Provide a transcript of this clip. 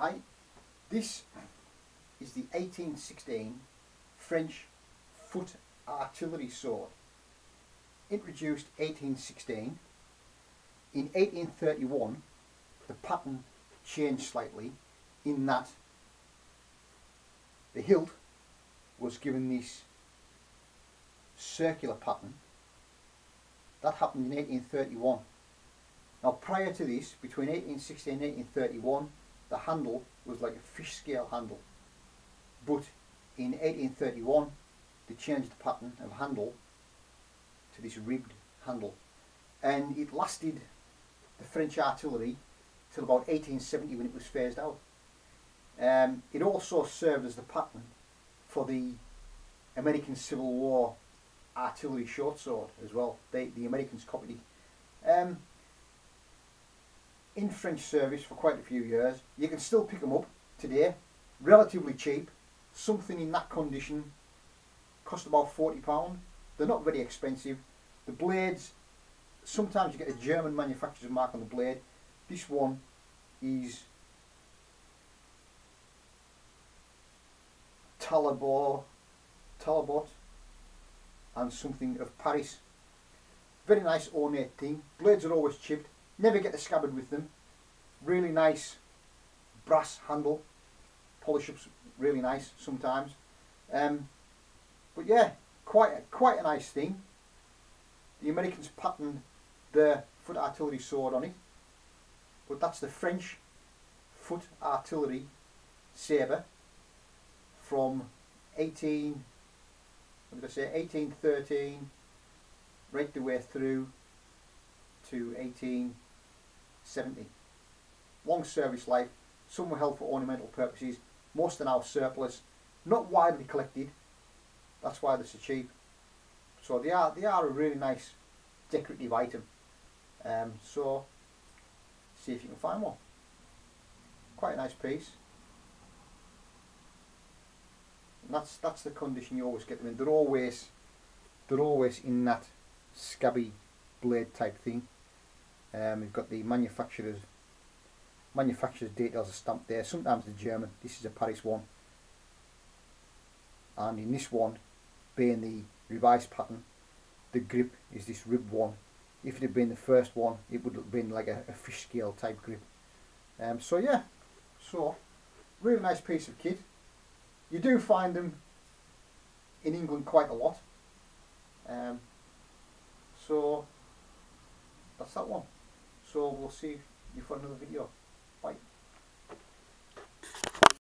Hi, this is the 1816 French foot artillery sword. Introduced 1816. In 1831 the pattern changed slightly in that the hilt was given this circular pattern. That happened in 1831. Now prior to this, between 1816 and 1831, the handle was like a fish scale handle. But in 1831, they changed the pattern of handle to this ribbed handle. And it lasted the French artillery till about 1870 when it was phased out. Um, it also served as the pattern for the American Civil War artillery short sword as well. They, the Americans copied it. Um, in French service for quite a few years. You can still pick them up today, relatively cheap. Something in that condition cost about £40. They're not very expensive. The blades, sometimes you get a German manufacturer's mark on the blade. This one is Talbot, Talbot and something of Paris. Very nice ornate thing. Blades are always chipped. Never get the scabbard with them. Really nice brass handle. Polish ups really nice sometimes. Um, but yeah, quite a, quite a nice thing. The Americans patterned their foot artillery sword on it. But that's the French foot artillery sabre from 18 what did I say 1813 right the way through to 1870 long service life some were held for ornamental purposes most are now surplus not widely collected. That's why they're so cheap. So they are they are a really nice decorative item. Um, so see if you can find one. Quite a nice piece. And that's that's the condition you always get them in. They're always they're always in that scabby blade type thing. Um, we've got the manufacturer's manufacturer's details are stamped there. Sometimes the German this is a Paris one. And in this one being the revised pattern the grip is this rib one. If it had been the first one it would have been like a, a fish scale type grip. Um, so yeah. So really nice piece of kit. You do find them in England quite a lot. Um, so that's that one. So we'll see you for another video